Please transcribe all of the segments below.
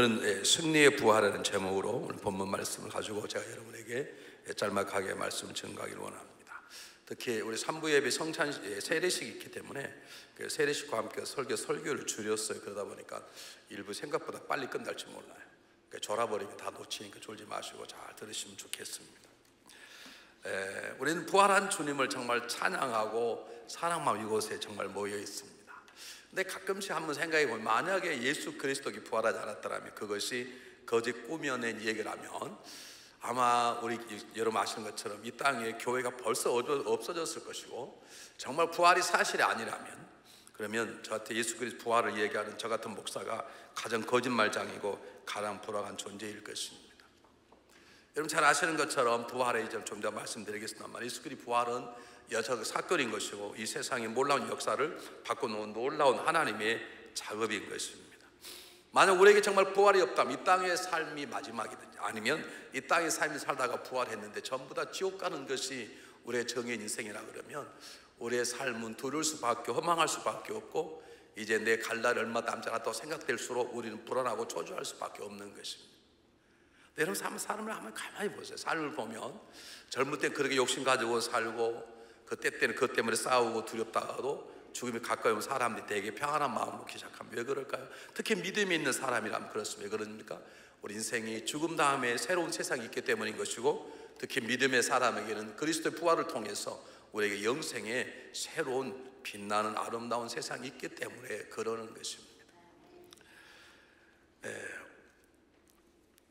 오늘은 예, 승리의 부활이라는 제목으로 오늘 본문 말씀을 가지고 제가 여러분에게 예, 짤막하게 말씀 전가하기를 원합니다. 특히 우리 산부 예배 성찬 예, 세례식이 있기 때문에 그 세례식과 함께 설교 설교를 줄였어요. 그러다 보니까 일부 생각보다 빨리 끝날지 몰라요. 그러니까 졸아버리면 다 놓치니까 졸지 마시고 잘 들으시면 좋겠습니다. 에, 우리는 부활한 주님을 정말 찬양하고 사랑만 이곳에 정말 모여 있습니다. 근데 가끔씩 한번 생각해 보면 만약에 예수 그리스도가 부활하지 않았더라면 그것이 거짓 꾸며낸 얘기라면 아마 우리 여러분 아시는 것처럼 이 땅에 교회가 벌써 없어졌을 것이고 정말 부활이 사실이 아니라면 그러면 저한테 예수 그리스도 부활을 얘기하는 저 같은 목사가 가장 거짓말장이고 가장 불안한 존재일 것입니다. 여러분 잘 아시는 것처럼 부활의 이점 좀더 말씀드리겠습니다만 예수 그리스도 부활은 여적 사건인 것이고 이 세상의 놀라운 역사를 바꿔놓은 놀라운 하나님의 작업인 것입니다. 만약 우리에게 정말 부활이 없다면 이 땅의 삶이 마지막이든지 아니면 이 땅의 삶이 살다가 부활했는데 전부 다 지옥 가는 것이 우리의 정인 인생이라 그러면 우리의 삶은 두려울 수밖에 허망할 수밖에 없고 이제 내 갈 날이 얼마 남지 않았다고 생각될수록 우리는 불안하고 초조할 수밖에 없는 것입니다. 여러분 사람을 한번 가만히 보세요. 삶을 보면 젊을 때 그렇게 욕심 가지고 살고 그때 때는 그것 때문에 싸우고 두렵다가도 죽음이 가까이 오면 사람들이 되게 평안한 마음을 먹기 시작하면 왜 그럴까요? 특히 믿음이 있는 사람이라면 그렇습니다. 왜 그러니까 우리 인생이 죽음 다음에 새로운 세상이 있기 때문인 것이고 특히 믿음의 사람에게는 그리스도의 부활을 통해서 우리에게 영생의 새로운 빛나는 아름다운 세상이 있기 때문에 그러는 것입니다. 네.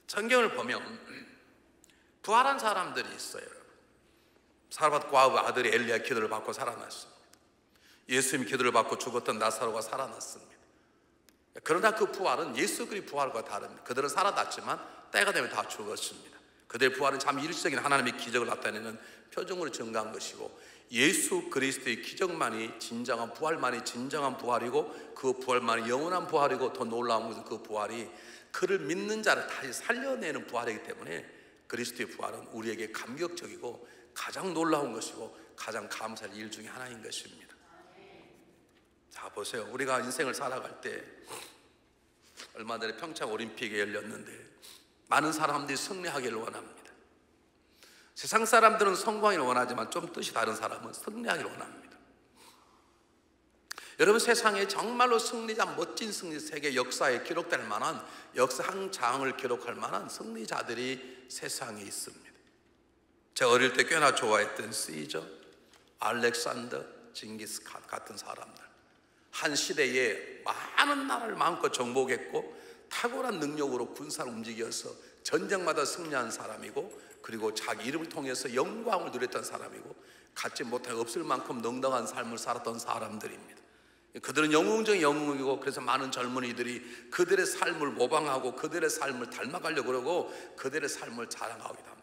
성경을 보면 부활한 사람들이 있어요. 사르밧 과부 아들이 엘리야 기도를 받고 살아났습니다. 예수님 기도를 받고 죽었던 나사로가 살아났습니다. 그러나 그 부활은 예수 그리 부활과 다릅니다. 그들은 살아났지만 때가 되면 다 죽었습니다. 그들의 부활은 참 일시적인 하나님의 기적을 나타내는 표정으로 증가한 것이고 예수 그리스도의 기적만이 진정한 부활만이 진정한 부활이고 그 부활만이 영원한 부활이고 더 놀라운 것은 그 부활이 그를 믿는 자를 다시 살려내는 부활이기 때문에 그리스도의 부활은 우리에게 감격적이고 가장 놀라운 것이고 가장 감사할 일 중에 하나인 것입니다. 자 보세요. 우리가 인생을 살아갈 때 얼마 전에 평창 올림픽이 열렸는데 많은 사람들이 승리하기를 원합니다. 세상 사람들은 성공하기를 원하지만 좀 뜻이 다른 사람은 승리하기를 원합니다. 여러분 세상에 정말로 승리자 멋진 승리 세계 역사에 기록될 만한 역사 한 장을 기록할 만한 승리자들이 세상에 있습니다. 제가 어릴 때 꽤나 좋아했던 시저, 알렉산더, 징기스 칸 같은 사람들. 한 시대에 많은 나라를 마음껏 정복했고 탁월한 능력으로 군사를 움직여서 전쟁마다 승리한 사람이고 그리고 자기 이름을 통해서 영광을 누렸던 사람이고 갖지 못해 없을 만큼 넉넉한 삶을 살았던 사람들입니다. 그들은 영웅적인 영웅이고 그래서 많은 젊은이들이 그들의 삶을 모방하고 그들의 삶을 닮아가려고 그러고 그들의 삶을 자랑하기도 합니다.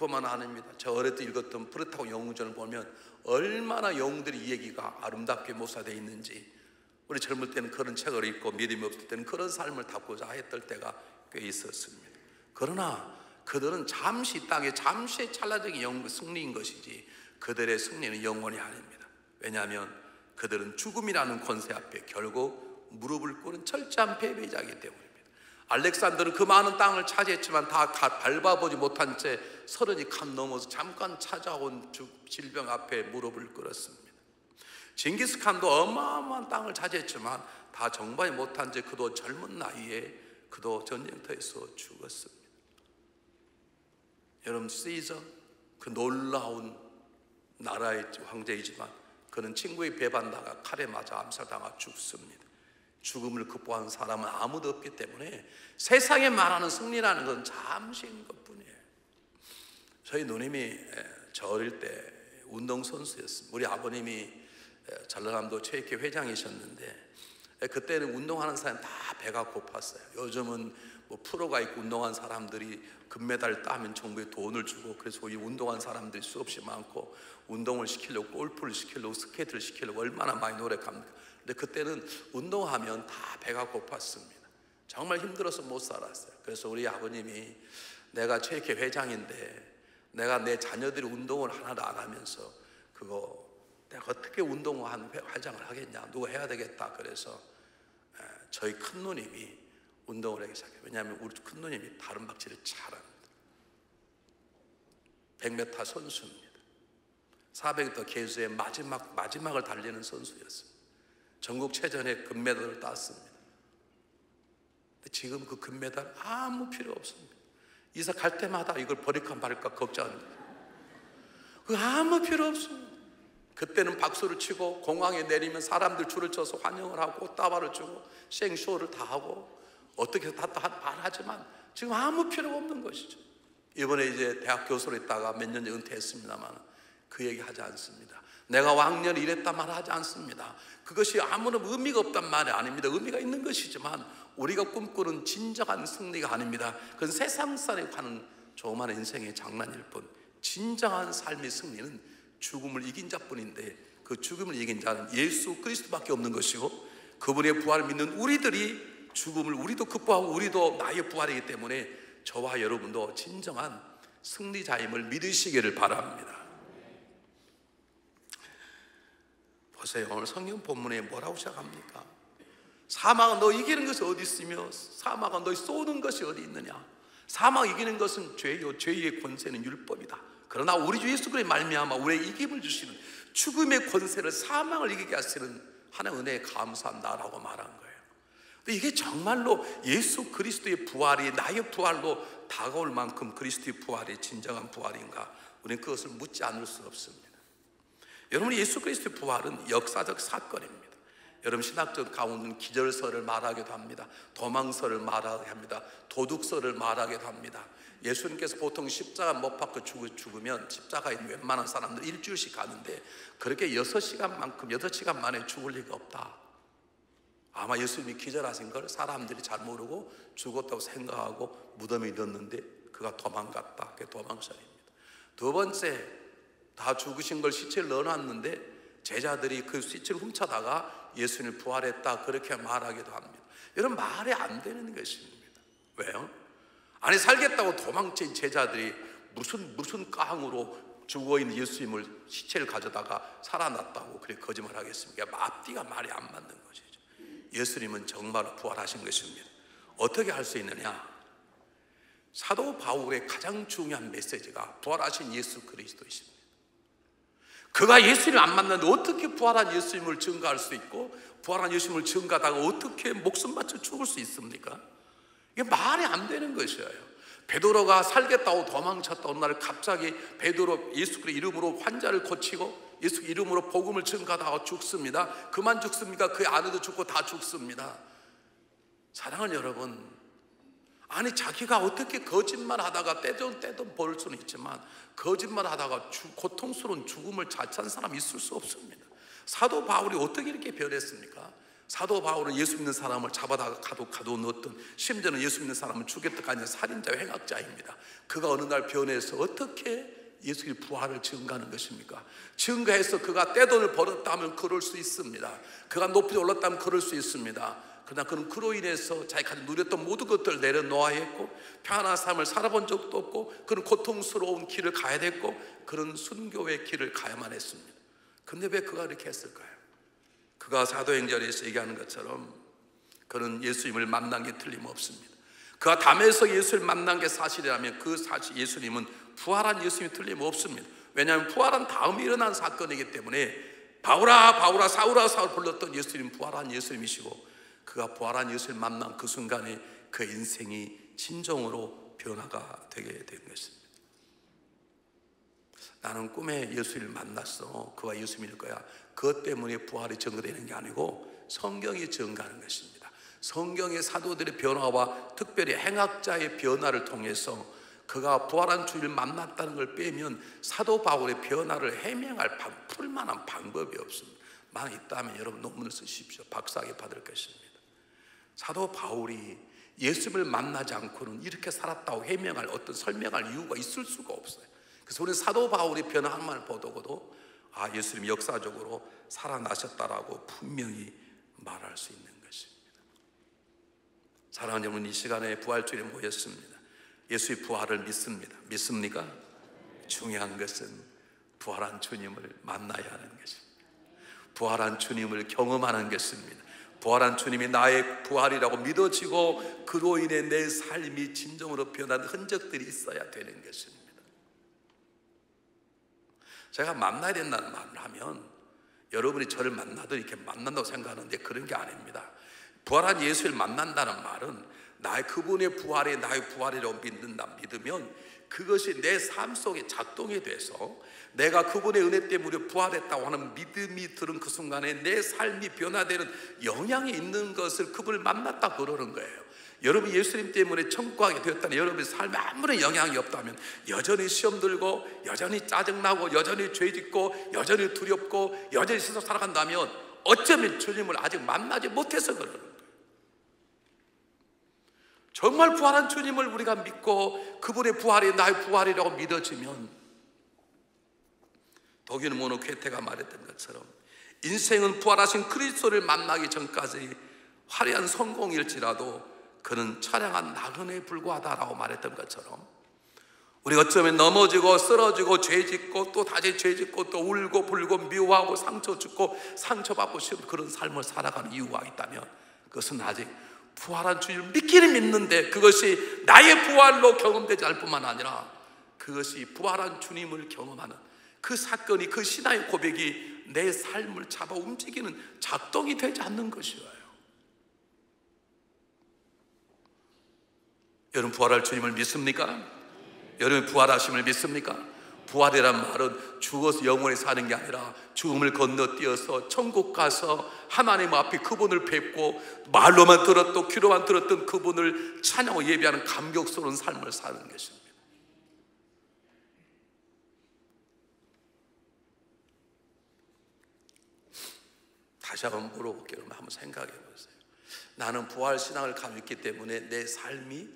뿐만 아닙니다. 저 어릴 때 읽었던 프르타고 영웅전을 보면 얼마나 영웅들이 이 얘기가 아름답게 묘사되어 있는지 우리 젊을 때는 그런 책을 읽고 믿음이 없을 때는 그런 삶을 답고자 했던 때가 꽤 있었습니다. 그러나 그들은 잠시 땅에 잠시의 찰나적인 영 승리인 것이지 그들의 승리는 영원이 아닙니다. 왜냐하면 그들은 죽음이라는 권세 앞에 결국 무릎을 꿇은 철저한 패배자이기 때문에 알렉산더는 그 많은 땅을 차지했지만 다 밟아보지 못한 채 서른이 칸 넘어서 잠깐 찾아온 질병 앞에 무릎을 꿇었습니다. 징기스칸도 어마어마한 땅을 차지했지만 다 정발이 못한 채 그도 젊은 나이에 그도 전쟁터에서 죽었습니다. 여러분 시저 그 놀라운 나라의 황제이지만 그는 친구의 배반다가 칼에 맞아 암살당하 죽습니다. 죽음을 극복한 사람은 아무도 없기 때문에 세상에 말하는 승리라는 건 잠시인 것 뿐이에요. 저희 누님이 저 어릴 때 운동선수였습니다. 우리 아버님이 전라남도 체육회 회장이셨는데 그때는 운동하는 사람 다 배가 고팠어요. 요즘은 뭐 프로가 있고 운동한 사람들이 금메달 따면 정부에 돈을 주고 그래서 이 운동한 사람들이 수없이 많고 운동을 시키려고 골프를 시키려고 스케이트를 시키려고 얼마나 많이 노력합니까? 근데 그때는 운동하면 다 배가 고팠습니다. 정말 힘들어서 못 살았어요. 그래서 우리 아버님이 내가 체육회 회장인데 내가 내 자녀들이 운동을 하나도 안 하면서 그거 내가 어떻게 운동을 한 회장을 하겠냐 누가 해야 되겠다 그래서 저희 큰 누님이 운동을 하기 시작해요. 왜냐하면 우리 큰 누님이 다른 박질을 잘합니다. 100m 선수입니다. 400m 계수의 마지막 마지막을 달리는 선수였습니다. 전국 체전에 금메달을 땄습니다. 지금 그 금메달 아무 필요 없습니다. 이사 갈 때마다 이걸 버릴까 말까 걱정합니다. 그 아무 필요 없습니다. 그때는 박수를 치고 공항에 내리면 사람들 줄을 쳐서 환영을 하고 꽃다발을 주고 생쇼를 다 하고 어떻게 다, 다 말하지만 지금 아무 필요가 없는 것이죠. 이번에 이제 대학 교수로 있다가 몇년 은퇴했습니다만 그 얘기 하지 않습니다. 내가 왕년 이랬다 말하지 않습니다. 그것이 아무런 의미가 없단 말이 아닙니다. 의미가 있는 것이지만 우리가 꿈꾸는 진정한 승리가 아닙니다. 그건 세상 살에 가는 조그만 인생의 장난일 뿐. 진정한 삶의 승리는 죽음을 이긴 자뿐인데 그 죽음을 이긴 자는 예수 그리스도밖에 없는 것이고 그분의 부활을 믿는 우리들이 죽음을 우리도 극복하고 우리도 나의 부활이기 때문에 저와 여러분도 진정한 승리자임을 믿으시기를 바랍니다. 보세요. 오늘 성경 본문에 뭐라고 시작합니까? 사망은 너 이기는 것이 어디 있으며 사망은 너 쏘는 것이 어디 있느냐? 사망 이기는 것은 죄요 죄의 권세는 율법이다. 그러나 우리 주 예수 그리스도의 말미암아 우리의 이김을 주시는 죽음의 권세를 사망을 이기게 하시는 하나님 은혜에 감사한다라고 말한 거예요. 근데 이게 정말로 예수 그리스도의 부활이 나의 부활로 다가올 만큼 그리스도의 부활이 진정한 부활인가? 우리는 그것을 묻지 않을 수 없습니다. 여러분 예수 그리스도의 부활은 역사적 사건입니다. 여러분 신학적 가운데는 기절설을 말하기도 합니다. 도망설을 말하게 합니다. 도둑설을 말하기도 합니다. 예수님께서 보통 십자가 못 박고 죽으면 십자가에 웬만한 사람들 일주일씩 가는데 그렇게 여섯 시간만큼 여섯 시간 만에 죽을 리가 없다. 아마 예수님이 기절하신 걸 사람들이 잘 모르고 죽었다고 생각하고 무덤에 넣었는데 그가 도망갔다. 그게 도망설입니다. 두 번째 다 죽으신 걸 시체를 넣어놨는데 제자들이 그 시체를 훔쳐다가 예수님을 부활했다 그렇게 말하기도 합니다. 이런 말이 안 되는 것입니다. 왜요? 아니 살겠다고 도망친 제자들이 무슨 무슨 깡으로 죽어 있는 예수님을 시체를 가져다가 살아났다고 그래 거짓말 하겠습니까? 앞뒤가 말이 안 맞는 것이죠. 예수님은 정말 부활하신 것입니다. 어떻게 할 수 있느냐? 사도 바울의 가장 중요한 메시지가 부활하신 예수 그리스도이십니다. 그가 예수님을 안 만났는데 어떻게 부활한 예수님을 증가할 수 있고 부활한 예수님을 증가하다가 어떻게 목숨 바쳐 죽을 수 있습니까? 이게 말이 안 되는 것이에요. 베드로가 살겠다고 도망쳤다 어느 날 갑자기 베드로 예수 그리스도 이름으로 환자를 고치고 예수 이름으로 복음을 증가하다가 죽습니다. 그만 죽습니까? 그 아내도 죽고 다 죽습니다. 사랑하는 여러분, 아니 자기가 어떻게 거짓말 하다가 때도 때도 볼 수는 있지만 거짓말 하다가 고통스러운 죽음을 자처한 사람이 있을 수 없습니다. 사도 바울이 어떻게 이렇게 변했습니까? 사도 바울은 예수 믿는 사람을 잡아다가 가도 가도 넣었던 심지어는 예수 믿는 사람을 죽였다가 살인자 행악자입니다. 그가 어느 날 변해서 어떻게 예수의 부활을 증가하는 것입니까? 증가해서 그가 떼돈을 벌었다면 그럴 수 있습니다. 그가 높이 올랐다면 그럴 수 있습니다. 그러나 그는 그로 인해서 자기가 누렸던 모든 것들을 내려놓아야 했고 평안한 삶을 살아본 적도 없고 그는 고통스러운 길을 가야 됐고 그런 순교의 길을 가야만 했습니다. 근데 왜 그가 이렇게 했을까요? 그가 사도행전에서 얘기하는 것처럼 그는 예수님을 만난 게 틀림없습니다. 그가 담에서 예수를 만난 게 사실이라면 그 사실 예수님은 부활한 예수님이 틀림없습니다. 왜냐하면 부활한 다음에 일어난 사건이기 때문에 바울아 바울아 사울아 사울 불렀던 예수님 부활한 예수님이시고 그가 부활한 예수를 만난 그 순간에 그 인생이 진정으로 변화가 되게 된 것입니다. 나는 꿈에 예수를 만났어. 그와 예수 믿을 거야. 그것 때문에 부활이 증거되는 게 아니고 성경이 증거하는 것입니다. 성경의 사도들의 변화와 특별히 행악자의 변화를 통해서 그가 부활한 주를 만났다는 걸 빼면 사도 바울의 변화를 해명할 풀만한 방법이 없습니다. 만약 있다면 여러분 논문을 쓰십시오. 박사학위 받을 것입니다. 사도 바울이 예수를 만나지 않고는 이렇게 살았다고 해명할 어떤 설명할 이유가 있을 수가 없어요. 그래서 우리 사도 바울이 변화한 말 보고도 아 예수님 역사적으로 살아나셨다라고 분명히 말할 수 있는 것입니다. 사랑하는 여러분 이 시간에 부활주일에 모였습니다. 예수의 부활을 믿습니다. 믿습니까? 중요한 것은 부활한 주님을 만나야 하는 것입니다. 부활한 주님을 경험하는 것입니다. 부활한 주님이 나의 부활이라고 믿어지고 그로 인해 내 삶이 진정으로 변한 흔적들이 있어야 되는 것입니다. 제가 만나야 된다는 말을 하면 여러분이 저를 만나도 이렇게 만난다고 생각하는데 그런 게 아닙니다. 부활한 예수를 만난다는 말은 나의 그분의 부활이 나의 부활이라고 믿는다 믿으면 그것이 내 삶 속에 작동이 돼서 내가 그분의 은혜 때문에 부활했다고 하는 믿음이 들은 그 순간에 내 삶이 변화되는 영향이 있는 것을 그분을 만났다 그러는 거예요. 여러분 예수님 때문에 천국 가게 되었다는 여러분의 삶에 아무런 영향이 없다면 여전히 시험 들고 여전히 짜증나고 여전히 죄 짓고 여전히 두렵고 여전히 세상 살아간다면 어쩌면 주님을 아직 만나지 못해서 그러는 거예요. 정말 부활한 주님을 우리가 믿고 그분의 부활이 나의 부활이라고 믿어지면 독일 모노 쾌테가 말했던 것처럼 인생은 부활하신 그리스도를 만나기 전까지 화려한 성공일지라도 그는 처량한 나그네에 불과하다라고 말했던 것처럼 우리 어쩌면 넘어지고 쓰러지고 죄 짓고 또 다시 죄 짓고 또 울고 불고 미워하고 상처 주고 상처받고 싶은 그런 삶을 살아가는 이유가 있다면 그것은 아직 부활한 주님을 믿기는 믿는데 그것이 나의 부활로 경험되지 않을 뿐만 아니라 그것이 부활한 주님을 경험하는 그 사건이 그 신화의 고백이 내 삶을 잡아 움직이는 작동이 되지 않는 것이에요. 여러분 부활할 주님을 믿습니까? 여러분 부활하심을 믿습니까? 부활이란 말은 죽어서 영원히 사는 게 아니라 죽음을 건너뛰어서 천국 가서 하나님 앞에 그분을 뵙고 말로만 들었던 귀로만 들었던 그분을 찬양하고 예배하는 감격스러운 삶을 사는 것입니다. 다시 한번 물어볼게요. 한번 생각해 보세요. 나는 부활 신앙을 있기 때문에 내 삶이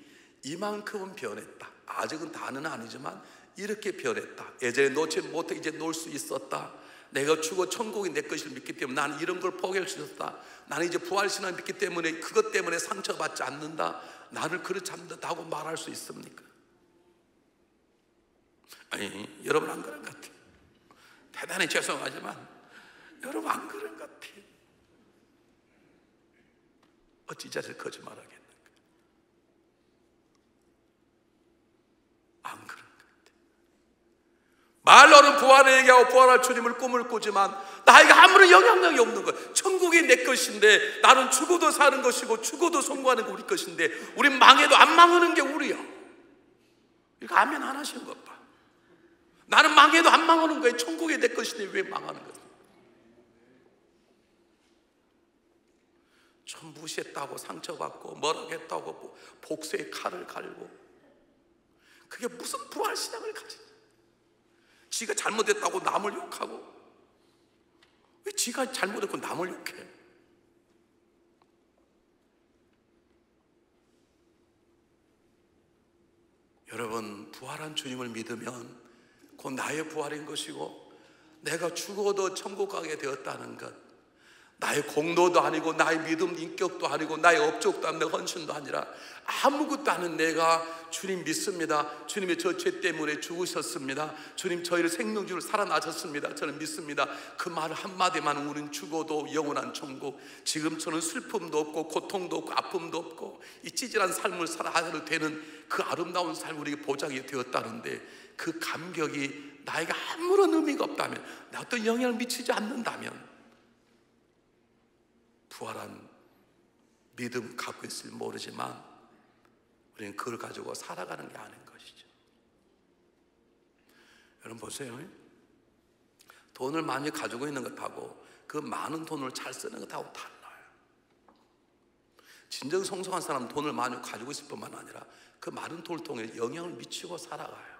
이만큼은 변했다. 아직은 다는 아니지만 이렇게 변했다. 예전에 놓지 못해 이제 놓을 수 있었다. 내가 죽어 천국이 내 것을 믿기 때문에 나는 이런 걸 포기할 수 있었다. 나는 이제 부활신앙을 믿기 때문에 그것 때문에 상처받지 않는다. 나를 그렇지 않는다고 말할 수 있습니까? 아니, 여러분 안 그런 것 같아요. 대단히 죄송하지만 여러분 안 그런 것 같아요. 어찌 자를 거짓말하겠는가? 안 그런 말로는 부활을 얘기하고 부활할 주님을 꿈을 꾸지만 나에게 아무런 영향력이 없는 거예요. 천국이 내 것인데 나는 죽어도 사는 것이고 죽어도 성공하는 게 우리 것인데 우리 망해도 안 망하는 게 우리야. 이거 아멘 안 하시는 것 봐. 나는 망해도 안 망하는 거예요. 천국이 내 것인데 왜 망하는 거야? 전 무시했다고 상처받고 뭐라고 했다고 복수의 칼을 갈고. 그게 무슨 부활 신앙을 가지냐? 지가 잘못했다고 남을 욕하고. 왜 지가 잘못했고 남을 욕해? 여러분 부활한 주님을 믿으면 곧 나의 부활인 것이고 내가 죽어도 천국 가게 되었다는 것 나의 공로도 아니고 나의 믿음 인격도 아니고 나의 업적도 아니고 헌신도 아니라 아무것도 아닌 내가 주님 믿습니다. 주님의 저 죄 때문에 죽으셨습니다. 주님 저희를 생명주를 살아나셨습니다. 저는 믿습니다. 그 말 한마디만 우리는 죽어도 영원한 천국. 지금 저는 슬픔도 없고 고통도 없고 아픔도 없고 이 찌질한 삶을 살아야 되는 그 아름다운 삶 우리에게 보장이 되었다는데 그 감격이 나에게 아무런 의미가 없다면 나 어떤 영향을 미치지 않는다면 부활한 믿음 갖고 있을 모르지만 우리는 그걸 가지고 살아가는 게 아닌 것이죠. 여러분 보세요. 돈을 많이 가지고 있는 것하고 그 많은 돈을 잘 쓰는 것하고 달라요. 진정 성성한 사람은 돈을 많이 가지고 있을 뿐만 아니라 그 많은 돈을 통해 영향을 미치고 살아가요.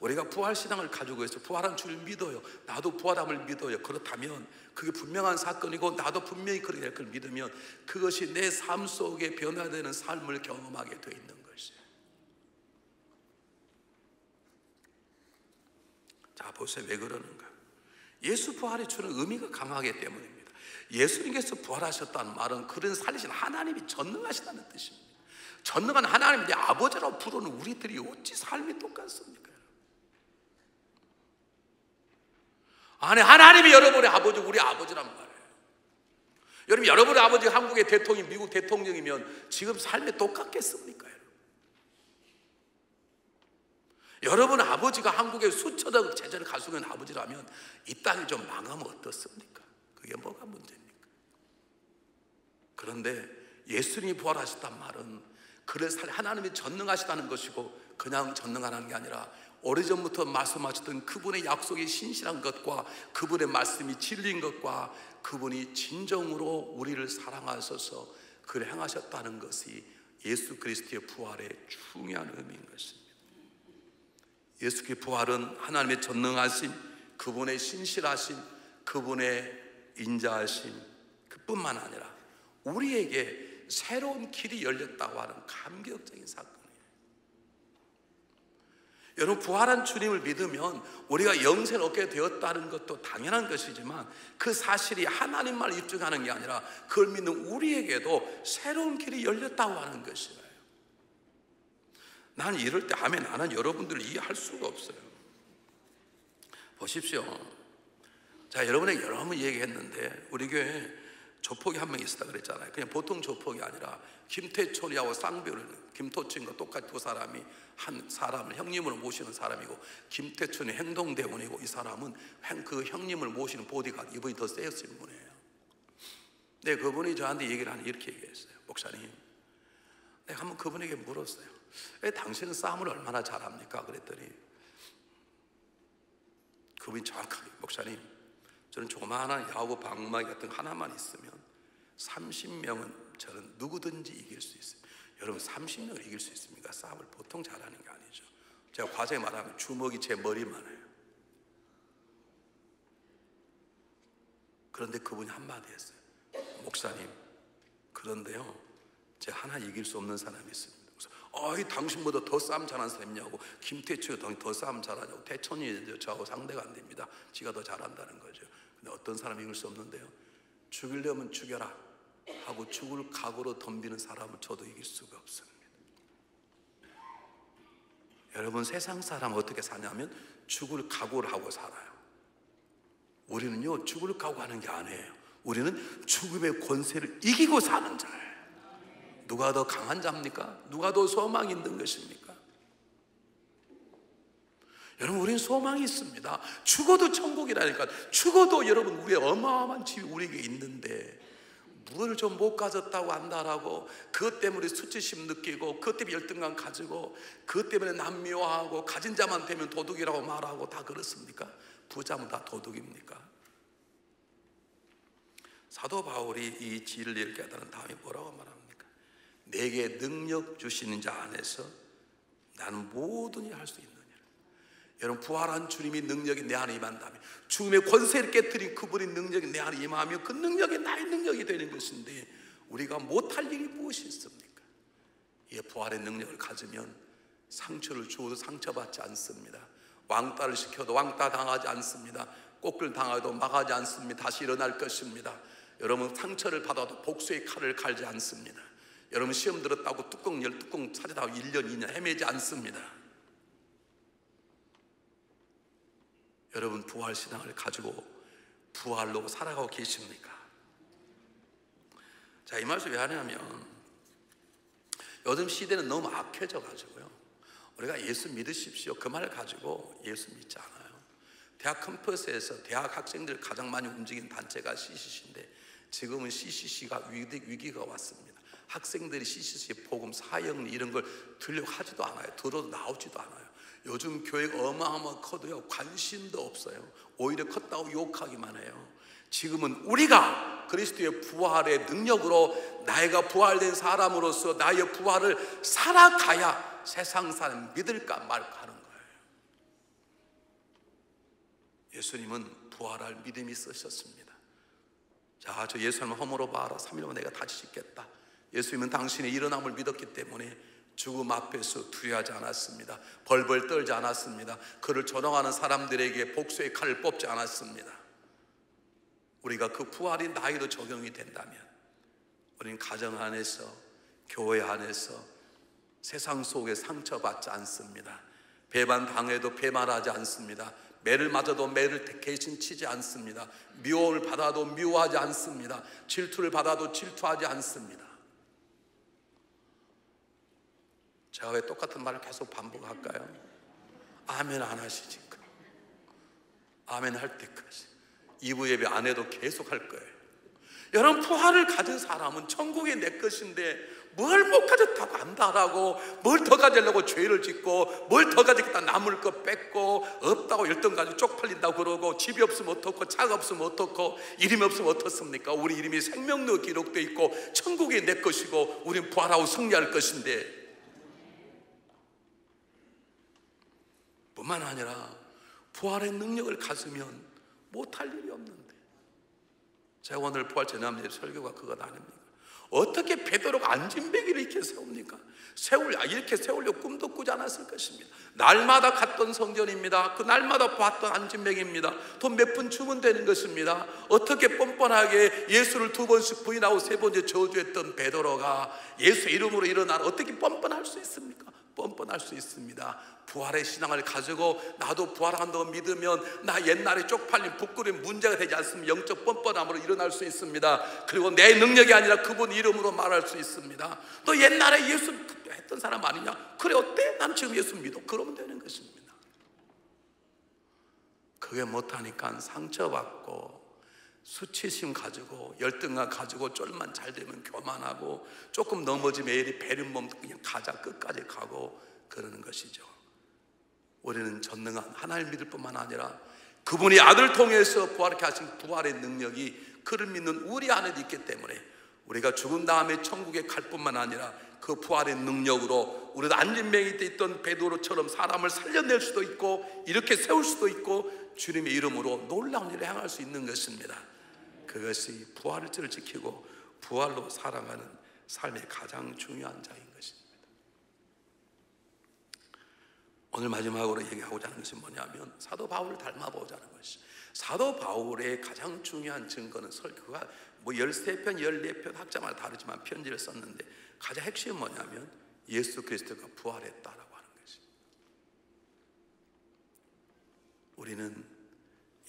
우리가 부활신앙을 가지고 있어 부활한 주를 믿어요. 나도 부활함을 믿어요. 그렇다면 그게 분명한 사건이고 나도 분명히 그렇게 될 걸 믿으면 그것이 내 삶 속에 변화되는 삶을 경험하게 돼 있는 것이에요. 자, 보세요. 왜 그러는가? 예수 부활이 주는 의미가 강하기 때문입니다. 예수님께서 부활하셨다는 말은 그런 살리신 하나님이 전능하시다는 뜻입니다. 전능한 하나님, 내 아버지라고 부르는 우리들이 어찌 삶이 똑같습니까? 아니 하나님이 여러분의 아버지 우리 아버지란 말이에요. 여러분, 여러분 아버지가 한국의 대통령, 미국 대통령이면 지금 삶에 똑같겠습니까? 여러분 아버지가 한국의 수천억 가지고 있는 아버지라면 이 땅이 좀 망하면 어떻습니까? 그게 뭐가 문제입니까? 그런데 예수님이 부활하셨단 말은 그래서 하나님이 전능하시다는 것이고 그냥 전능하는 게 아니라 오래전부터 말씀하셨던 그분의 약속이 신실한 것과 그분의 말씀이 진리인 것과 그분이 진정으로 우리를 사랑하셔서 그를 행하셨다는 것이 예수 그리스도의 부활의 중요한 의미인 것입니다. 예수의 부활은 하나님의 전능하신 그분의 신실하신 그분의 인자하신 그뿐만 아니라 우리에게 새로운 길이 열렸다고 하는 감격적인 사건이에요. 여러분 부활한 주님을 믿으면 우리가 영생을 얻게 되었다는 것도 당연한 것이지만 그 사실이 하나님만 입증하는 게 아니라 그걸 믿는 우리에게도 새로운 길이 열렸다고 하는 것이에요. 나는 이럴 때 아멘 나는 여러분들을 이해할 수가 없어요. 보십시오. 자, 여러분에게 여러 번 얘기했는데 우리 교회 조폭이 한 명 있었다 그랬잖아요. 그냥 보통 조폭이 아니라 김태촌이하고 쌍별을 김토춘과 똑같이 두 사람이 한 사람을 형님으로 모시는 사람이고 김태춘이 행동 대원이고 이 사람은 그 형님을 모시는 보디가 이분이 더 세였을 분이에요. 네, 그분이 저한테 얘기를 하는 이렇게 얘기했어요. 목사님, 내가 한번 그분에게 물었어요. 왜 당신은 싸움을 얼마나 잘합니까? 그랬더니 그분이 정확하게 목사님 저는 조그마한 야구 방망이 같은 하나만 있으면 30명은 저는 누구든지 이길 수 있어요. 여러분 30명을 이길 수 있습니까? 싸움을 보통 잘하는 게 아니죠. 제가 과거에 말하면 주먹이 제 머리만 해요. 그런데 그분이 한마디 했어요. 목사님, 그런데요, 제가 하나 이길 수 없는 사람이 있습니다. 아이 당신보다 더 싸움 잘하는 사람이냐고 김태초가 더 싸움 잘하냐고 태천이 저하고 상대가 안 됩니다 지가 더 잘한다는 거죠 근데 어떤 사람이 이길 수 없는데요. 죽이려면 죽여라 하고 죽을 각오로 덤비는 사람을 저도 이길 수가 없습니다. 여러분 세상 사람 어떻게 사냐면 죽을 각오를 하고 살아요. 우리는요 죽을 각오하는 게 아니에요. 우리는 죽음의 권세를 이기고 사는 자예요. 누가 더 강한 자입니까? 누가 더 소망이 있는 것입니까? 여러분, 우리는 소망이 있습니다. 죽어도 천국이라니까. 죽어도 여러분, 우리의 어마어마한 집이 우리에게 있는데, 물을 좀 못 가졌다고 안다라고, 그것 때문에 수치심 느끼고, 그것 때문에 열등감 가지고, 그것 때문에 남미워하고, 가진 자만 되면 도둑이라고 말하고 다 그렇습니까? 부자면 다 도둑입니까? 사도 바울이 이 진리를 깨달은 다음에 뭐라고 말합니까? 내게 능력 주시는 자 안에서 나는 일할수 있느니라. 여러분 부활한 주님이 능력이 내 안에 임한다면 죽음의 권세를 깨뜨린 그분의 능력이 내 안에 임하면 그 능력이 나의 능력이 되는 것인데 우리가 못할 일이 무엇이 있습니까? 이 부활의 능력을 가지면 상처를 주어도 상처받지 않습니다. 왕따를 시켜도 왕따 당하지 않습니다. 꽃길 당하도 막하지 않습니다. 다시 일어날 것입니다. 여러분 상처를 받아도 복수의 칼을 갈지 않습니다. 여러분 시험 들었다고 뚜껑 열 뚜껑 찾아다고 1년 2년 헤매지 않습니다. 여러분 부활 신앙을 가지고 부활로 살아가고 계십니까? 자, 이 말씀 왜 하냐면 요즘 시대는 너무 악해져 가지고요. 우리가 예수 믿으십시오. 그 말을 가지고 예수 믿지 않아요. 대학 캠퍼스에서 대학 학생들 가장 많이 움직이는 단체가 CCC인데 지금은 CCC가 위기, 가 왔습니다. 학생들이 CCC 복음 사형 이런 걸 들려고 하지도 않아요. 들어도 나오지도 않아요. 요즘 교회가 어마어마 커도요 관심도 없어요. 오히려 컸다고 욕하기만 해요. 지금은 우리가 그리스도의 부활의 능력으로 나이가 부활된 사람으로서 나의 부활을 살아가야 세상 사람 믿을까 말까 하는 거예요. 예수님은 부활할 믿음이 있으셨습니다. 자, 저 예수님을 허물어 봐라. 3일 후 내가 다시 짓겠다. 예수님은 당신의 일어남을 믿었기 때문에 죽음 앞에서 두려워하지 않았습니다. 벌벌 떨지 않았습니다. 그를 전화하는 사람들에게 복수의 칼을 뽑지 않았습니다. 우리가 그 부활이 나에게도 적용이 된다면 우리는 가정 안에서 교회 안에서 세상 속에 상처받지 않습니다. 배반 당해도 배반하지 않습니다. 매를 맞아도 매를 대신 치지 않습니다. 미움을 받아도 미워하지 않습니다. 질투를 받아도 질투하지 않습니다. 제가 왜 똑같은 말을 계속 반복할까요? 아멘 안 하시지. 아멘 할 때까지. 2부 예배 안 해도 계속 할 거예요. 여러분, 부활을 가진 사람은 천국이 내 것인데 뭘 못 가졌다고 안다라고 뭘 더 가지려고 죄를 짓고 뭘 더 가지겠다 남을 거 뺏고 없다고 열등 가지고 쪽팔린다고 그러고 집이 없으면 어떻고 차가 없으면 어떻고 이름이 없으면 어떻습니까? 우리 이름이 생명로 기록되어 있고 천국이 내 것이고 우린 부활하고 승리할 것인데 뿐만 아니라 부활의 능력을 가지면 못할 일이 없는데 제가 오늘 부활 전함의 설교가 그것 아닙니까? 어떻게 베드로가 안진뱅이를 이렇게 세웁니까? 세울 이렇게 세우려 꿈도 꾸지 않았을 것입니다. 날마다 갔던 성전입니다. 그 날마다 봤던 안진뱅입니다. 돈 몇 푼 주면 되는 것입니다. 어떻게 뻔뻔하게 예수를 두 번씩 부인하고 세 번째 저주했던 베드로가 예수 이름으로 일어나 어떻게 뻔뻔할 수 있습니까? 뻔뻔할 수 있습니다. 부활의 신앙을 가지고 나도 부활한다고 믿으면 나 옛날에 쪽팔린 부끄러운 문제가 되지 않으면 영적 뻔뻔함으로 일어날 수 있습니다. 그리고 내 능력이 아니라 그분 이름으로 말할 수 있습니다. 너 옛날에 예수 했던 사람 아니냐? 그래 어때? 난 지금 예수 믿어. 그러면 되는 것입니다. 그게 못하니까 상처받고 수치심 가지고 열등감 가지고 쫄만 잘 되면 교만하고 조금 넘어지면 애리 배는 몸도 그냥 가자 끝까지 가고 그러는 것이죠. 우리는 전능한 하나님 믿을 뿐만 아니라 그분이 아들 통해서 부활케 하신 부활의 능력이 그를 믿는 우리 안에 있기 때문에 우리가 죽은 다음에 천국에 갈 뿐만 아니라 그 부활의 능력으로 우리도 안진뱅이 때 있던 베드로처럼 사람을 살려낼 수도 있고 이렇게 세울 수도 있고 주님의 이름으로 놀라운 일을 행할 수 있는 것입니다. 그것이 부활을 지키고 부활로 살아가는 삶의 가장 중요한 자인 것입니다. 오늘 마지막으로 얘기하고자 하는 것은 뭐냐면 사도 바울을 닮아보자는 것이 사도 바울의 가장 중요한 증거는 설교가 뭐 13편, 14편 학자마다 다르지만 편지를 썼는데 가장 핵심은 뭐냐면 예수 그리스도가 부활했다라고 하는 것입니다. 우리는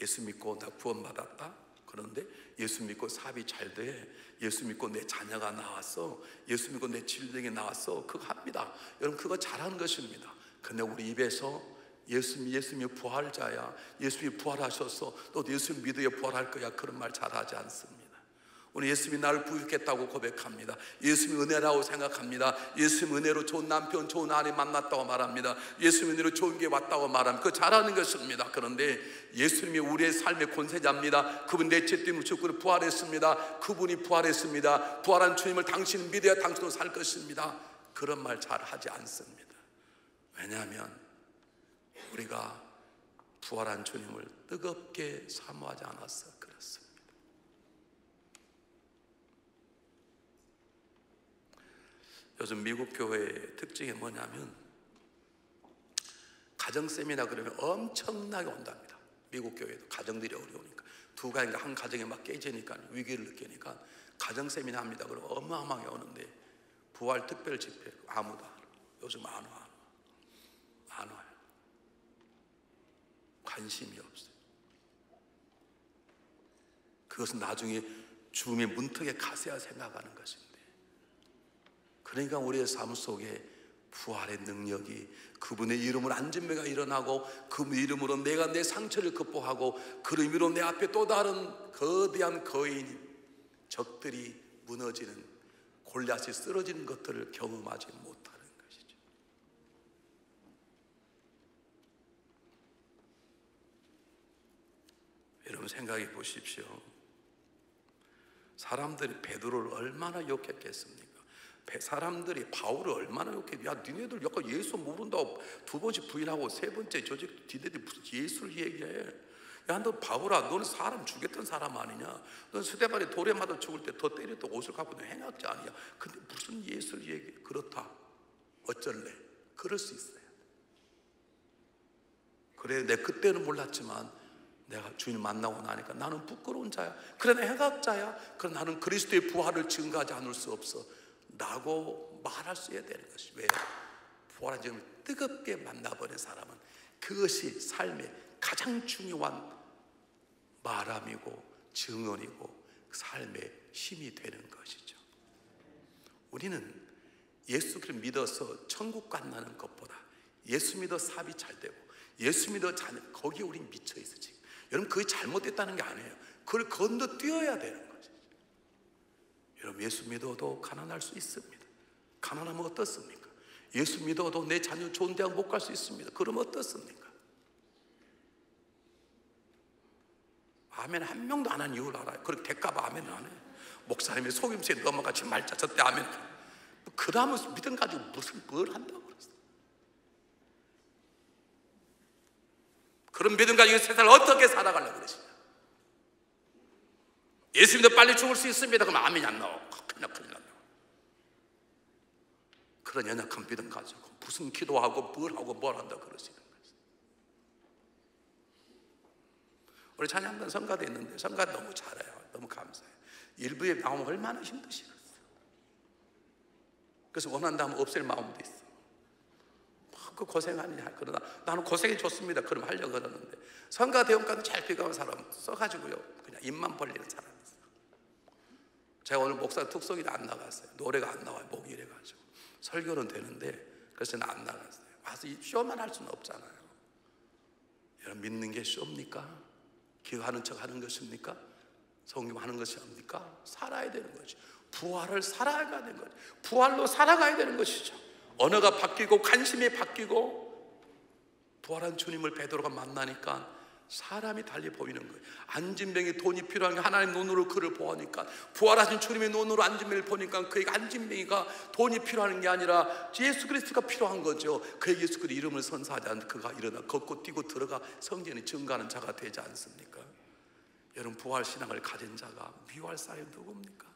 예수 믿고 나 구원받았다. 그런데 예수 믿고 사업이 잘 돼. 예수 믿고 내 자녀가 나왔어. 예수 믿고 내 질병이 나왔어. 그거 합니다. 여러분 그거 잘하는 것입니다. 근데 우리 입에서 예수님 예수님이 부활자야. 예수님이 부활하셨어. 너도 예수 믿어야 부활할 거야. 그런 말 잘하지 않습니다. 우리 예수님이 나를 부유했다고 고백합니다. 예수님이 은혜라고 생각합니다. 예수님 은혜로 좋은 남편, 좋은 아내 만났다고 말합니다. 예수님 은혜로 좋은 게 왔다고 말합니다. 그 잘하는 것입니다. 그런데 예수님이 우리의 삶의 권세자입니다. 그분 내죄 때문에 죽고 부활했습니다. 그분이 부활했습니다. 부활한 주님을 당신 믿어야 당신도 살 것입니다. 그런 말 잘 하지 않습니다. 왜냐하면 우리가 부활한 주님을 뜨겁게 사모하지 않았어. 그렇습니다. 요즘 미국 교회의 특징이 뭐냐면 가정쌤이나 그러면 엄청나게 온답니다. 미국 교회도 가정들이 어려우니까 두 가정인가 한 가정에 막 깨지니까 위기를 느끼니까 가정쌤이나 합니다. 그럼 어마어마하게 오는데 부활 특별 집회 아무도 안 와. 요즘 안 와. 안 와요. 관심이 없어요. 그것은 나중에 죽음의 문턱에 가서야 생각하는 것입니다. 그러니까 우리의 삶 속에 부활의 능력이 그분의 이름으로 안전매가 일어나고 그 이름으로 내가 내 상처를 극복하고 그 의미로 내 앞에 또 다른 거대한 거인 적들이 무너지는 골리앗이 쓰러지는 것들을 경험하지 못하는 것이죠. 여러분 생각해 보십시오. 사람들이 베드로를 얼마나 욕했겠습니까? 사람들이 바울을 얼마나 욕해. 야, 니네들 약간 예수 모른다고 두 번씩 부인하고 세 번째 저지 니네들 무슨 예수를 얘기해. 야, 너 바울아, 너는 사람 죽였던 사람 아니냐? 넌 스테반이 돌에 맞아 죽을 때 더 때렸던 옷을 갖고 행악자 아니야? 근데 무슨 예수를 얘기해? 그렇다. 어쩔래? 그럴 수 있어요. 그래, 내 그때는 몰랐지만 내가 주님 만나고 나니까 나는 부끄러운 자야. 그래, 내 행악자야. 그래, 나는 그리스도의 부활을 증거하지 않을 수 없어. 라고 말할 수 있어야 되는 것이 왜? 부활한 점을 뜨겁게 만나버린 사람은 그것이 삶의 가장 중요한 말함이고 증언이고 삶의 힘이 되는 것이죠. 우리는 예수 를 믿어서 천국 간다는 것보다 예수 믿어 사업이 잘 되고 예수 믿어 자녀 거기에 우리 미쳐 있어 지금. 여러분 그게 잘못됐다는 게 아니에요. 그걸 건너뛰어야 되는. 여러분 예수 믿어도 가난할 수 있습니다. 가난하면 어떻습니까? 예수 믿어도 내 자녀 좋은 대학 못 갈 수 있습니다. 그럼 어떻습니까? 아멘 한 명도 안 한 이유를 알아요. 그렇게 대가봐 아멘을 안 해요. 목사님이 속임수에 넘어가지 말자. 저때 아멘. 그러면 믿음 가지고 무슨 뭘 한다고 그랬어. 그런 믿음 가지고 세상을 어떻게 살아가려고 그러시냐. 예수 믿어 빨리 죽을 수 있습니다. 그럼 아멘이 안 나와. 큰일 나, 큰일 나. 그런 연약한 믿음 가지고 무슨 기도하고 뭘 하고 뭘 한다 그러시는 거예요. 우리 찬양단 성가대 있는데 성가 너무 잘해요. 너무 감사해요. 일부에 나오면 얼마나 힘드시겠어요. 그래서 원한다면 없앨 마음도 있어. 그 고생하느냐. 그러나 나는 고생이 좋습니다. 그럼 하려고 그러는데 성가 대원까지 잘 비교한 사람 써가지고요. 그냥 입만 벌리는 있어. 제가 오늘 목사 특성이 안 나갔어요. 노래가 안 나와요. 목이 이래가지고. 설교는 되는데 그래서 안 나갔어요. 와서 쇼만 할 수는 없잖아요. 여러분 믿는 게 쇼입니까? 기도하는 척 하는 것입니까? 성경하는 것이 뭡니까? 살아야 되는 거죠. 부활을 살아가야 되는 거죠. 부활로 살아가야 되는 것이죠. 언어가 바뀌고 관심이 바뀌고 부활한 주님을 베드로가 만나니까 사람이 달리 보이는 거예요. 안진뱅이 돈이 필요한 게 하나님 눈으로 그를 보니까 부활하신 주님의 눈으로 안진뱅이를 보니까 그에게 안진뱅이가 돈이 필요한 게 아니라 예수 그리스도가 필요한 거죠. 그의 예수 그리스도 이름을 선사하지 않는 그가 일어나 걷고 뛰고 들어가 성전이 증가하는 자가 되지 않습니까? 여러분 부활 신앙을 가진 자가 미워할 사람이 누굽니까?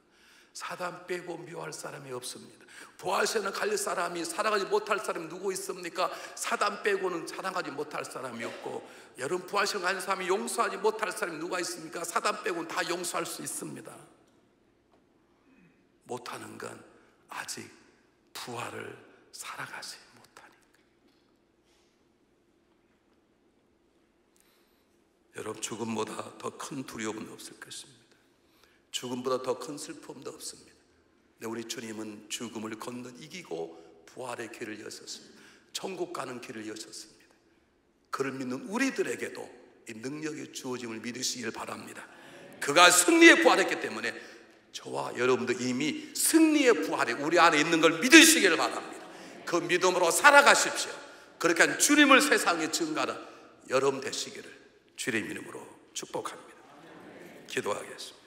사단 빼고 미워할 사람이 없습니다. 부활시는 갈릴 사람이 살아가지 못할 사람이 누구 있습니까? 사단 빼고는 살아가지 못할 사람이 없고 여러분 부활시는 가진 사람이 용서하지 못할 사람이 누가 있습니까? 사단 빼고는 다 용서할 수 있습니다. 못하는 건 아직 부활을 살아가지 못하니까. 여러분 죽음보다 더 큰 두려움은 없을 것입니다. 죽음보다 더 큰 슬픔도 없습니다. 근 우리 주님은 죽음을 건너 이기고 부활의 길을 여셨습니다. 천국 가는 길을 여셨습니다. 그를 믿는 우리들에게도 이 능력이 주어짐을 믿으시길 바랍니다. 그가 승리에 부활했기 때문에 저와 여러분도 이미 승리의 부활이 우리 안에 있는 걸 믿으시길 바랍니다. 그 믿음으로 살아가십시오. 그렇게 한 주님을 세상에 증가하는 여러분 되시기를 주님 이름으로 축복합니다. 기도하겠습니다.